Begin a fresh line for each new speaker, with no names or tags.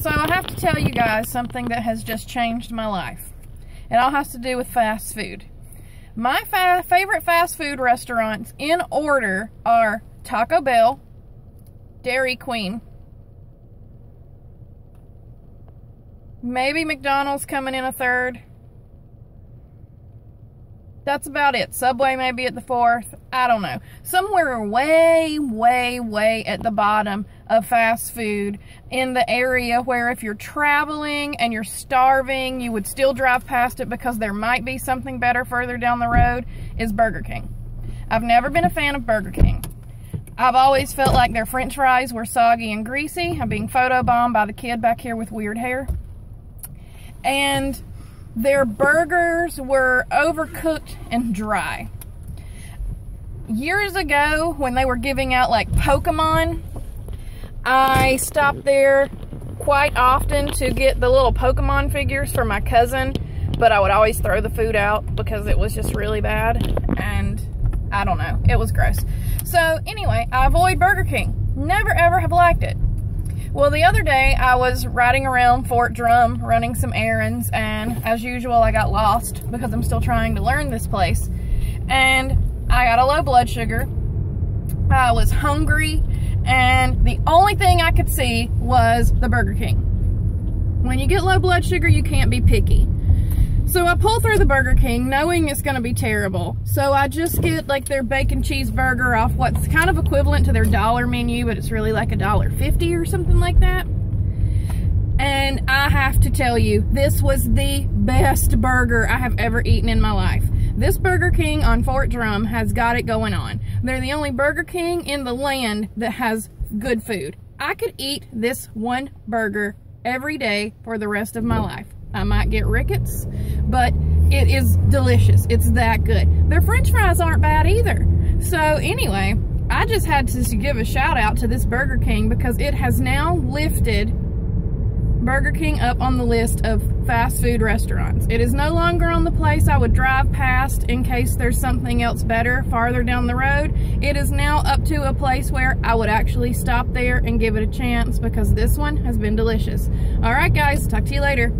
So I have to tell you guys something that has just changed my life. It all has to do with fast food. My fa favorite fast food restaurants in order are Taco Bell, Dairy Queen, maybe McDonald's coming in a third, that's about it. Subway maybe at the fourth. I don't know. Somewhere way, way, way at the bottom of fast food in the area where if you're traveling and you're starving, you would still drive past it because there might be something better further down the road is Burger King. I've never been a fan of Burger King. I've always felt like their french fries were soggy and greasy. I'm being photobombed by the kid back here with weird hair. And their burgers were overcooked and dry. Years ago, when they were giving out like Pokemon, I stopped there quite often to get the little Pokemon figures for my cousin, but I would always throw the food out because it was just really bad and I don't know, it was gross. So anyway, I avoid Burger King. Never ever have liked it. Well, the other day I was riding around Fort Drum running some errands, and as usual, I got lost because I'm still trying to learn this place. And I got a low blood sugar. I was hungry, and the only thing I could see was the Burger King. When you get low blood sugar, you can't be picky. So I pull through the Burger King knowing it's going to be terrible. So I just get like their bacon cheeseburger off what's kind of equivalent to their dollar menu, but it's really like a dollar fifty or something like that. And I have to tell you, this was the best burger I have ever eaten in my life. This Burger King on Fort Drum has got it going on. They're the only Burger King in the land that has good food. I could eat this one burger every day for the rest of my life. I might get rickets, but it is delicious. It's that good. Their french fries aren't bad either. So anyway, I just had to give a shout out to this Burger King because it has now lifted Burger King up on the list of fast food restaurants. It is no longer on the place I would drive past in case there's something else better farther down the road. It is now up to a place where I would actually stop there and give it a chance because this one has been delicious. All right, guys, talk to you later.